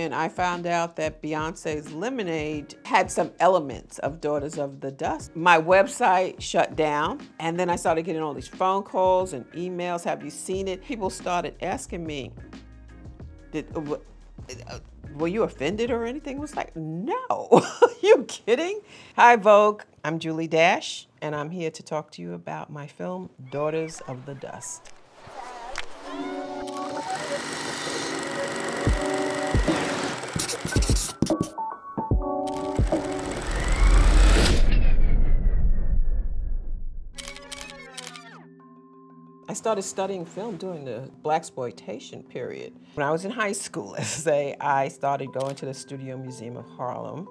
when I found out that Beyonce's Lemonade had some elements of Daughters of the Dust. My website shut down, and then I started getting all these phone calls and emails. Have you seen it? People started asking me, Did, uh, uh, were you offended or anything? It was like, no, you kidding? Hi, Vogue. I'm Julie Dash, and I'm here to talk to you about my film, Daughters of the Dust. Started studying film during the blaxploitation period. When I was in high school, let's say, I started going to the Studio Museum of Harlem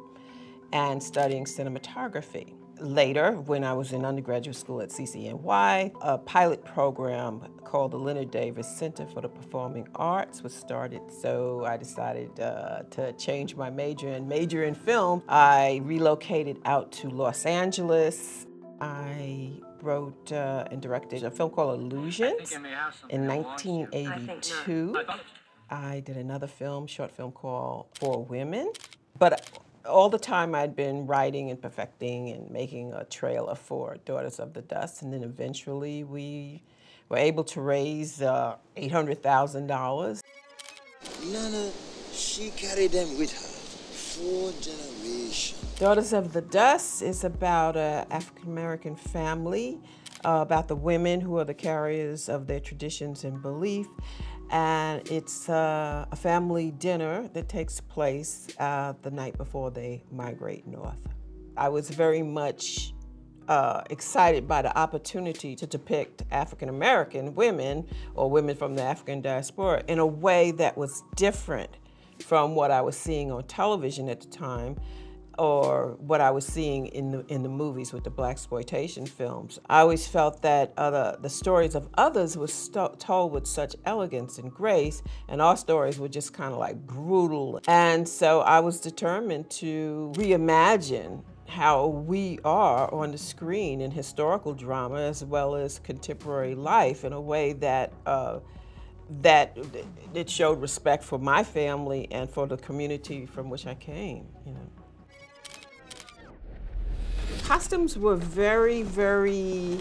and studying cinematography. Later, when I was in undergraduate school at CCNY, a pilot program called the Leonard Davis Center for the Performing Arts was started. So I decided uh, to change my major and major in film. I relocated out to Los Angeles. I wrote uh, and directed a film called Illusions in 1982. I did another film, short film called For Women. But all the time I'd been writing and perfecting and making a trailer for Daughters of the Dust. And then eventually we were able to raise uh, $800,000. Nana, she carried them with her. Generations. Daughters of the Dust is about an African American family, uh, about the women who are the carriers of their traditions and belief. And it's uh, a family dinner that takes place uh, the night before they migrate north. I was very much uh, excited by the opportunity to depict African American women or women from the African diaspora in a way that was different from what I was seeing on television at the time or what I was seeing in the in the movies with the blaxploitation films. I always felt that other, the stories of others were told with such elegance and grace, and our stories were just kind of like brutal. And so I was determined to reimagine how we are on the screen in historical drama as well as contemporary life in a way that. Uh, that it showed respect for my family and for the community from which I came, you know. Costumes were very, very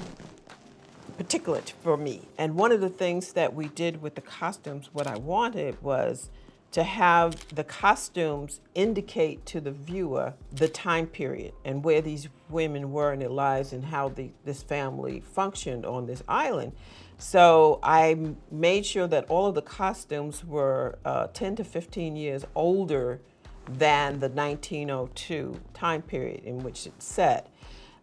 particular for me. And one of the things that we did with the costumes, what I wanted was to have the costumes indicate to the viewer the time period and where these women were in their lives and how the, this family functioned on this island. So I made sure that all of the costumes were uh, 10 to 15 years older than the 1902 time period in which it's set.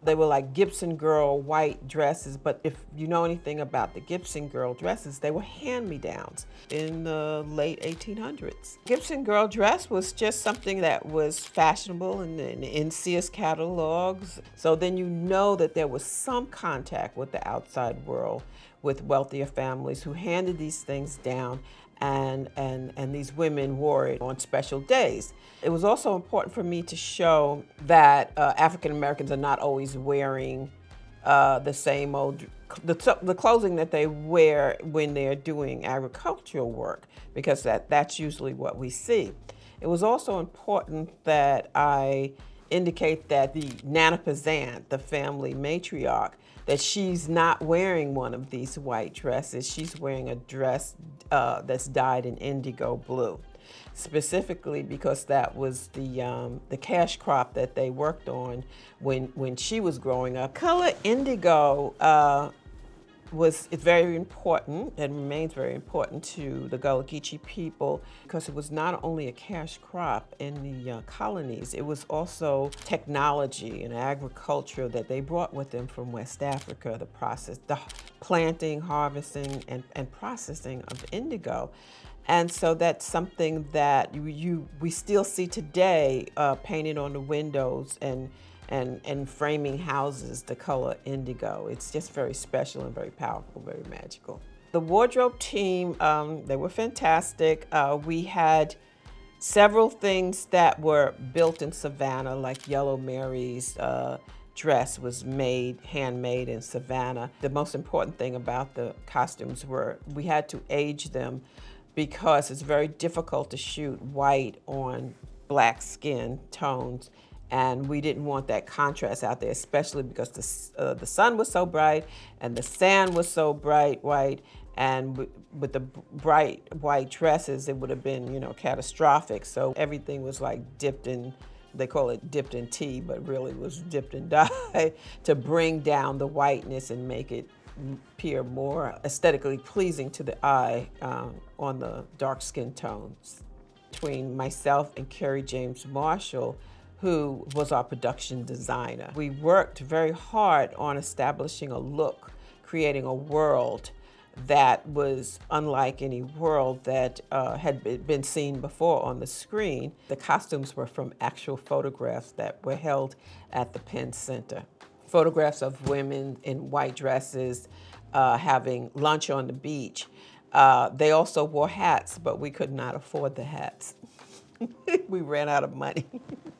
They were like Gibson girl white dresses, but if you know anything about the Gibson girl dresses, they were hand-me-downs in the late 1800s. Gibson girl dress was just something that was fashionable in, Sears catalogs. So then you know that there was some contact with the outside world with wealthier families who handed these things down and, and, and these women wore it on special days. It was also important for me to show that uh, African Americans are not always wearing uh, the same old, the, the clothing that they wear when they're doing agricultural work, because that, that's usually what we see. It was also important that I indicate that the Nana Pazant, the family matriarch, that she's not wearing one of these white dresses. She's wearing a dress uh, that's dyed in indigo blue, specifically because that was the um, the cash crop that they worked on when when she was growing up. Color indigo uh, was it's very important and remains very important to the Gullah Geechee people because it was not only a cash crop in the uh, colonies, it was also technology and agriculture that they brought with them from West Africa, the process, the planting, harvesting, and, and processing of indigo. And so that's something that you, you we still see today uh, painted on the windows and and, and framing houses the color indigo. It's just very special and very powerful, very magical. The wardrobe team, um, they were fantastic. Uh, we had several things that were built in Savannah, like Yellow Mary's uh, dress was made, handmade in Savannah. The most important thing about the costumes were we had to age them because it's very difficult to shoot white on black skin tones and we didn't want that contrast out there, especially because the, uh, the sun was so bright and the sand was so bright white, and with the bright white dresses, it would have been, you know, catastrophic. So everything was like dipped in, they call it dipped in tea, but really was dipped in dye to bring down the whiteness and make it appear more aesthetically pleasing to the eye um, on the dark skin tones. Between myself and Kerry James Marshall, who was our production designer. We worked very hard on establishing a look, creating a world that was unlike any world that uh, had been seen before on the screen. The costumes were from actual photographs that were held at the Penn Center. Photographs of women in white dresses uh, having lunch on the beach. Uh, they also wore hats, but we could not afford the hats. we ran out of money.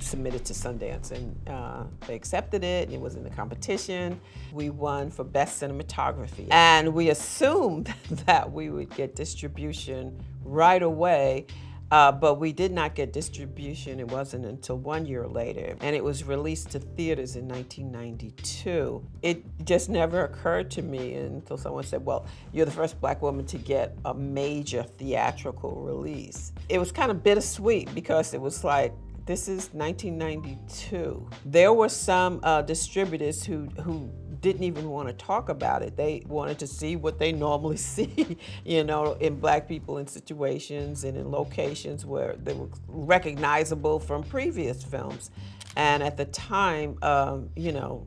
submitted to Sundance and uh, they accepted it and it was in the competition. We won for best cinematography and we assumed that we would get distribution right away uh, but we did not get distribution. It wasn't until one year later, and it was released to theaters in 1992. It just never occurred to me until someone said, Well, you're the first black woman to get a major theatrical release. It was kind of bittersweet because it was like, this is 1992. There were some uh, distributors who, who didn't even want to talk about it. They wanted to see what they normally see, you know, in black people in situations and in locations where they were recognizable from previous films. And at the time, um, you know,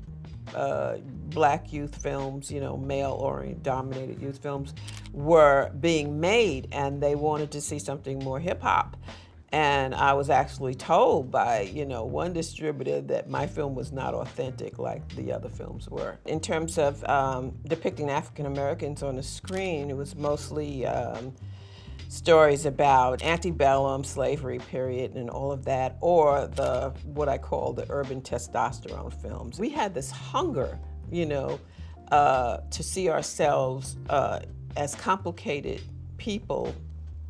uh, black youth films, you know, male-oriented dominated youth films were being made and they wanted to see something more hip hop. And I was actually told by, you know, one distributor that my film was not authentic like the other films were. In terms of um, depicting African Americans on the screen, it was mostly um, stories about antebellum slavery period and all of that, or the what I call the urban testosterone films. We had this hunger, you know, uh, to see ourselves uh, as complicated people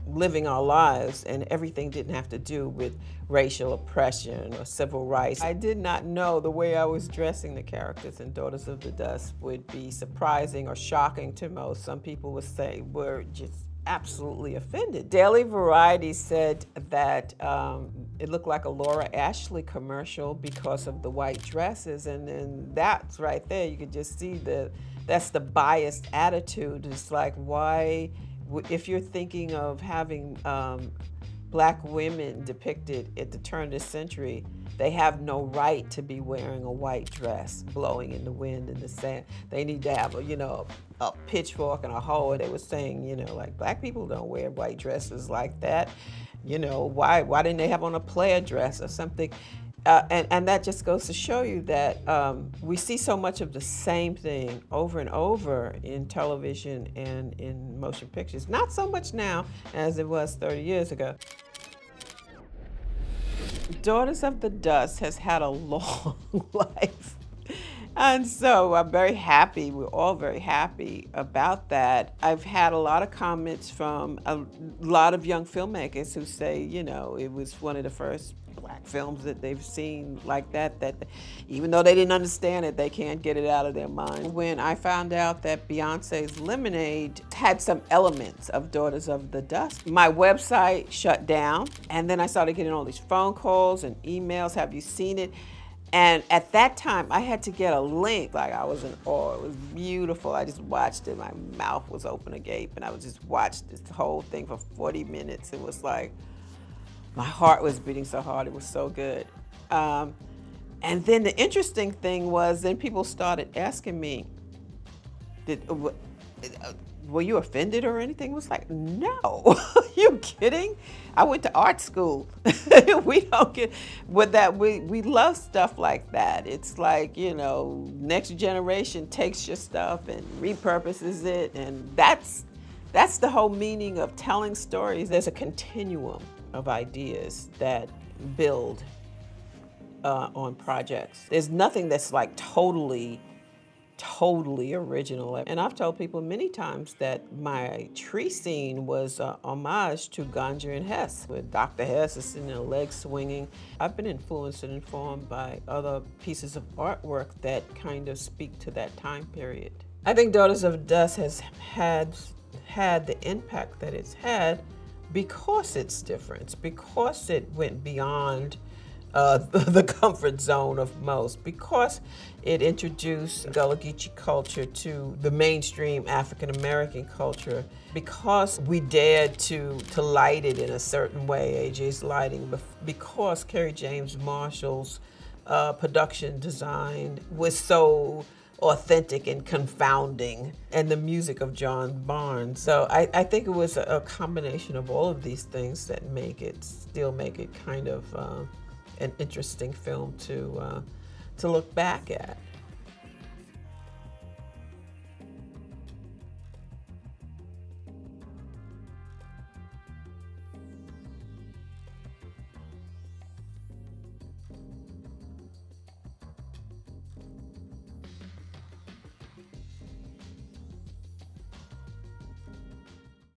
living our lives and everything didn't have to do with racial oppression or civil rights. I did not know the way I was dressing the characters in Daughters of the Dust would be surprising or shocking to most. Some people would say were just absolutely offended. Daily Variety said that um, it looked like a Laura Ashley commercial because of the white dresses and then that's right there. You could just see the that's the biased attitude. It's like why if you're thinking of having um, black women depicted at the turn of the century, they have no right to be wearing a white dress blowing in the wind and the sand. They need to have a, you know, a pitchfork and a hoe. They were saying, you know, like black people don't wear white dresses like that. You know, why why didn't they have on a player dress or something? Uh, and, and that just goes to show you that um, we see so much of the same thing over and over in television and in motion pictures. Not so much now as it was 30 years ago. Daughters of the Dust has had a long life. And so I'm very happy, we're all very happy about that. I've had a lot of comments from a lot of young filmmakers who say, you know, it was one of the first black films that they've seen like that, that even though they didn't understand it, they can't get it out of their mind. When I found out that Beyonce's Lemonade had some elements of Daughters of the Dust, my website shut down. And then I started getting all these phone calls and emails, have you seen it? And at that time, I had to get a link. Like I was in awe. It was beautiful. I just watched it. My mouth was open agape, and I was just watch this whole thing for 40 minutes. It was like, my heart was beating so hard. It was so good. Um, and then the interesting thing was, then people started asking me, "Did uh, were you offended or anything?" It was like, no, you kidding? I went to art school. we don't get with that. We we love stuff like that. It's like you know, next generation takes your stuff and repurposes it, and that's that's the whole meaning of telling stories. There's a continuum of ideas that build uh, on projects. There's nothing that's like totally totally original. And I've told people many times that my tree scene was a homage to Ganja and Hess, with Dr. Hess is sitting there legs swinging. I've been influenced and informed by other pieces of artwork that kind of speak to that time period. I think Daughters of Dust has had had the impact that it's had because it's different, because it went beyond uh, the comfort zone of most because it introduced Gullah Geechee culture to the mainstream African American culture because we dared to to light it in a certain way, AJ's lighting, because Kerry James Marshall's uh, production design was so authentic and confounding, and the music of John Barnes. So I, I think it was a, combination of all of these things that make it still make it kind of. Uh, an interesting film to uh, to look back at.